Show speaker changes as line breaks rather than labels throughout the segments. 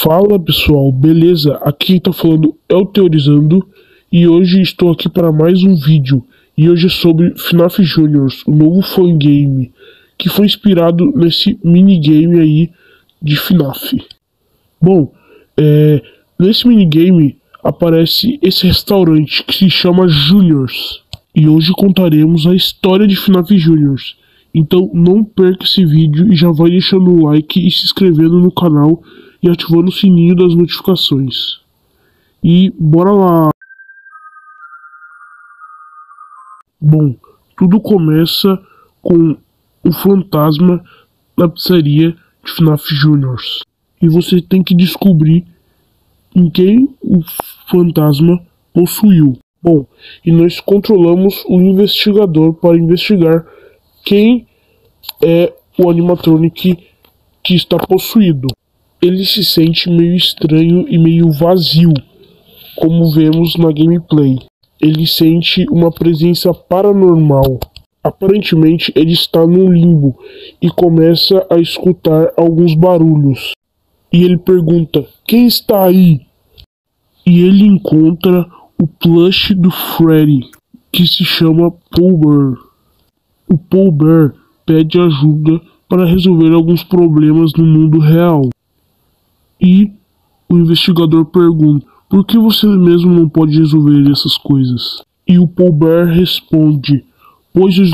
Fala pessoal, beleza? Aqui quem tá falando é o Teorizando e hoje estou aqui para mais um vídeo e hoje é sobre FNAF Juniors, o novo fangame que foi inspirado nesse minigame aí de FNAF. Bom, é, nesse minigame aparece esse restaurante que se chama Juniors e hoje contaremos a história de FNAF Juniors. Então não perca esse vídeo e já vai deixando o like e se inscrevendo no canal e ativando o sininho das notificações. E bora lá! Bom, tudo começa com o fantasma na pizzaria de FNAF Juniors. E você tem que descobrir em quem o fantasma possuiu. Bom, e nós controlamos o investigador para investigar quem é o animatronic que está possuído. Ele se sente meio estranho e meio vazio, como vemos na gameplay. Ele sente uma presença paranormal. Aparentemente, ele está no limbo e começa a escutar alguns barulhos. E ele pergunta: Quem está aí? E ele encontra o plush do Freddy, que se chama Paul Bear. O Paul Bear pede ajuda para resolver alguns problemas no mundo real. E o investigador pergunta: Por que você mesmo não pode resolver essas coisas? E o Paul Bear responde: Pois eu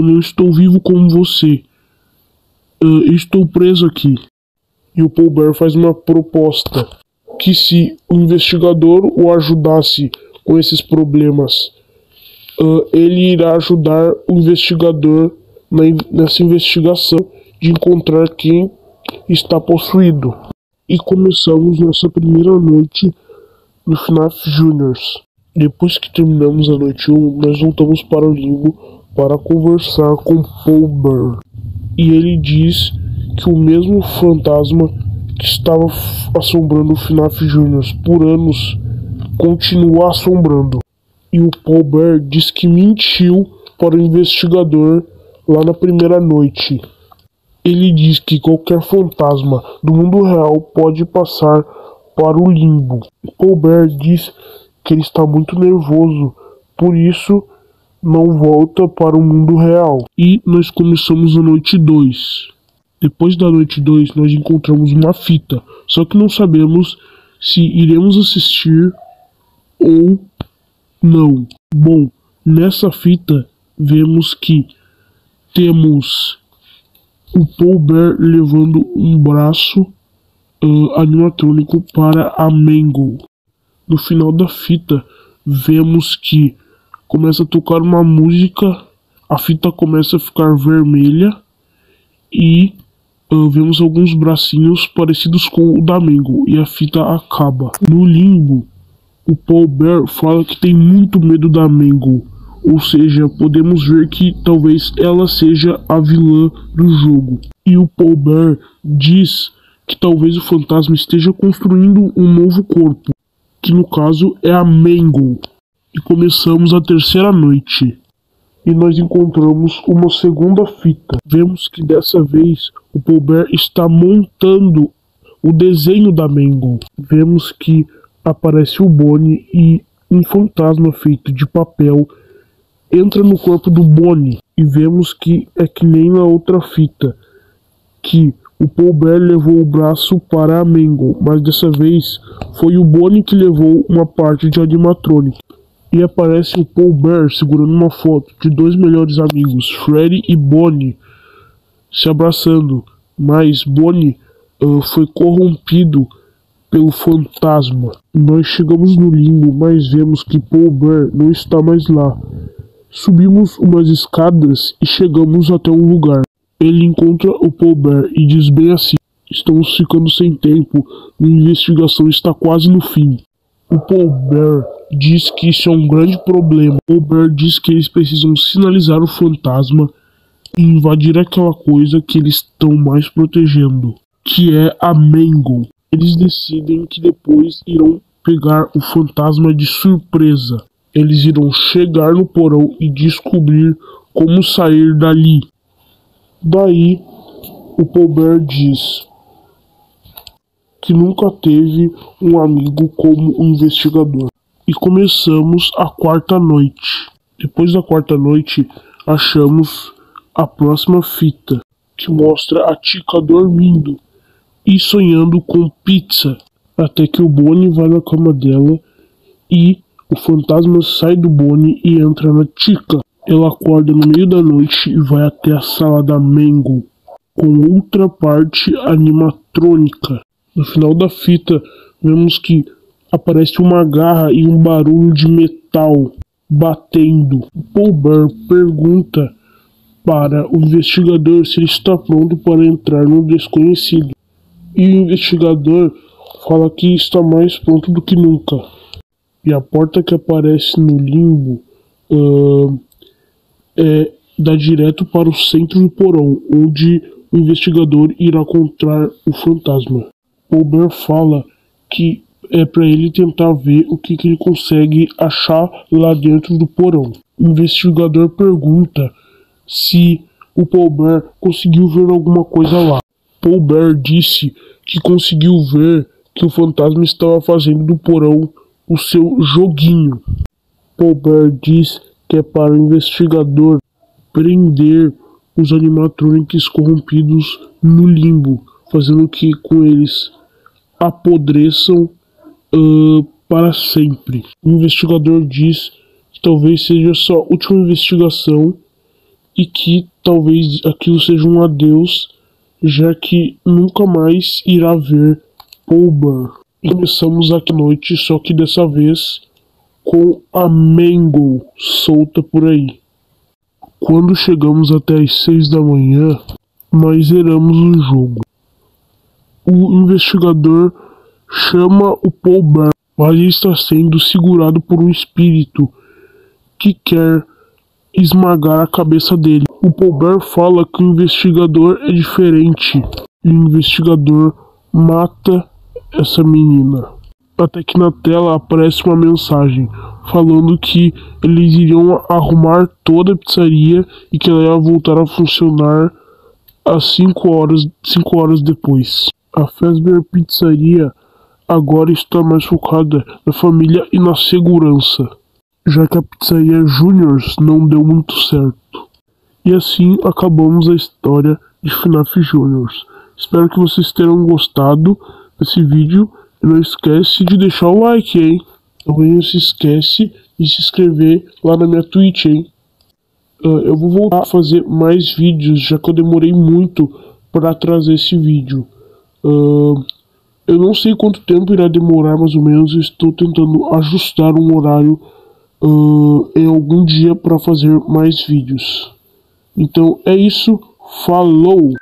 não, estou vivo como você. Uh, estou preso aqui. E o Paul Bear faz uma proposta que se o investigador o ajudasse com esses problemas, uh, ele irá ajudar o investigador na, nessa investigação de encontrar quem está possuído. E começamos nossa primeira noite no FNAF Juniors. Depois que terminamos a noite 1, nós voltamos para o limbo para conversar com Paul Burr. E ele diz que o mesmo fantasma que estava assombrando o FNAF Juniors por anos continua assombrando. E o Paul Bear diz que mentiu para o investigador lá na primeira noite. Ele diz que qualquer fantasma do mundo real pode passar para o limbo. Bear diz que ele está muito nervoso, por isso não volta para o mundo real. E nós começamos a noite 2. Depois da noite 2, nós encontramos uma fita, só que não sabemos se iremos assistir ou não. Bom, nessa fita vemos que temos o Paul Bear levando um braço uh, animatrônico para a Mango. No final da fita vemos que começa a tocar uma música, a fita começa a ficar vermelha e uh, vemos alguns bracinhos parecidos com o da Mango e a fita acaba. No limbo o Paul Bear fala que tem muito medo da Mango, ou seja, podemos ver que talvez ela seja a vilã do jogo. E o Paul Bear diz que talvez o fantasma esteja construindo um novo corpo, que no caso é a Mango. E começamos a terceira noite. E nós encontramos uma segunda fita. Vemos que dessa vez o Paul Bear está montando o desenho da Mango. Vemos que aparece o Bonnie e um fantasma feito de papel entra no corpo do Bonnie e vemos que é que nem na outra fita, que o Paul Bear levou o braço para a Mango, mas dessa vez foi o Bonnie que levou uma parte de animatronic. E aparece o Paul Bear segurando uma foto de dois melhores amigos, Freddy e Bonnie, se abraçando, mas Bonnie uh, foi corrompido pelo fantasma. Nós chegamos no limbo, mas vemos que Paul Bear não está mais lá. Subimos umas escadas e chegamos até um lugar. Ele encontra o Paul Bear e diz bem assim: Estamos ficando sem tempo, minha investigação está quase no fim. O Paul Bear diz que isso é um grande problema. O Bear diz que eles precisam sinalizar o fantasma e invadir aquela coisa que eles estão mais protegendo, que é a Mango eles decidem que depois irão pegar o fantasma de surpresa. Eles irão chegar no porão e descobrir como sair dali. Daí, o Paul Bear diz que nunca teve um amigo como um investigador. E começamos a quarta noite. Depois da quarta noite, achamos a próxima fita, que mostra a Tica dormindo e sonhando com pizza, até que o Bonnie vai na cama dela e o fantasma sai do Bonnie e entra na Tica. Ela acorda no meio da noite e vai até a sala da Mango, com outra parte animatrônica. No final da fita, vemos que aparece uma garra e um barulho de metal batendo. Paul Bear pergunta para o investigador se ele está pronto para entrar no desconhecido. E o investigador fala que está mais pronto do que nunca. E a porta que aparece no limbo uh, é, dá direto para o centro do porão, onde o investigador irá encontrar o fantasma. Paul fala que é para ele tentar ver o que, que ele consegue achar lá dentro do porão. O investigador pergunta se o Paul Bear conseguiu ver alguma coisa lá. Paul Bear disse que conseguiu ver que o fantasma estava fazendo do porão o seu joguinho. Paul Bear diz que é para o investigador prender os animatronics corrompidos no limbo, fazendo que com eles apodreçam uh, para sempre. O investigador diz que talvez seja sua última investigação e que talvez aquilo seja um adeus, já que nunca mais irá ver Paul E começamos aqui à noite, só que dessa vez com a Mango solta por aí. Quando chegamos até as seis da manhã, nós zeramos o jogo. O investigador chama o Paul Bear, mas está sendo segurado por um espírito que quer esmagar a cabeça dele. O Paul Bear fala que o investigador é diferente e o investigador mata essa menina. Até que na tela aparece uma mensagem falando que eles iriam arrumar toda a pizzaria e que ela ia voltar a funcionar às 5 horas, horas depois. A Fazbear Pizzaria agora está mais focada na família e na segurança, já que a Pizzaria Juniors não deu muito certo. E assim acabamos a história de FNAF Juniors. Espero que vocês tenham gostado desse vídeo não esquece de deixar o like, hein? Também não se esquece de se inscrever lá na minha Twitch, hein? Uh, eu vou voltar a fazer mais vídeos, já que eu demorei muito para trazer esse vídeo. Uh, eu não sei quanto tempo irá demorar, mais ou menos. Estou tentando ajustar um horário uh, em algum dia para fazer mais vídeos. Então é isso. Falou!